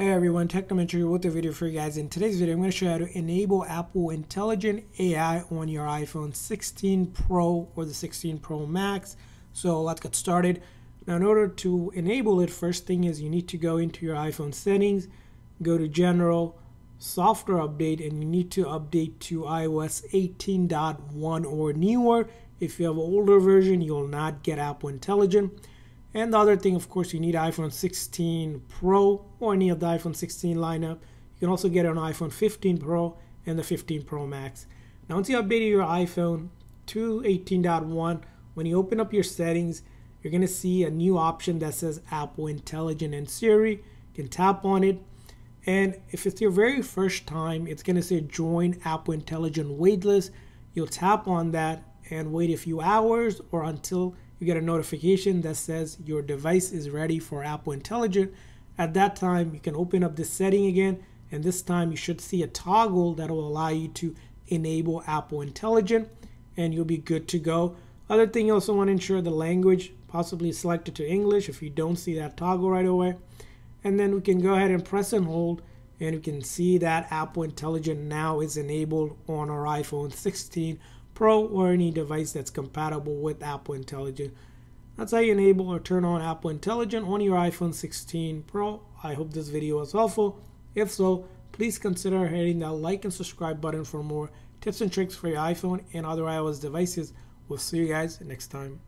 Hey everyone, Technomentary with a video for you guys. In today's video, I'm going to show you how to enable Apple Intelligent AI on your iPhone 16 Pro or the 16 Pro Max. So let's get started. Now in order to enable it, first thing is you need to go into your iPhone settings, go to General, Software Update, and you need to update to iOS 18.1 or newer. If you have an older version, you'll not get Apple Intelligent. And the other thing, of course, you need iPhone 16 Pro or any of the iPhone 16 lineup. You can also get on iPhone 15 Pro and the 15 Pro Max. Now, once you update your iPhone to 18.1, when you open up your settings, you're going to see a new option that says Apple Intelligent and Siri. You can tap on it. And if it's your very first time, it's going to say Join Apple Intelligent Waitlist. You'll tap on that and wait a few hours or until you get a notification that says your device is ready for Apple Intelligent. At that time, you can open up this setting again, and this time you should see a toggle that will allow you to enable Apple Intelligent, and you'll be good to go. Other thing you also want to ensure the language possibly selected to English if you don't see that toggle right away. And then we can go ahead and press and hold, and you can see that Apple Intelligent now is enabled on our iPhone 16 Pro or any device that's compatible with Apple Intelligent. That's how you enable or turn on Apple Intelligent on your iPhone 16 Pro. I hope this video was helpful. If so, please consider hitting that like and subscribe button for more tips and tricks for your iPhone and other iOS devices. We'll see you guys next time.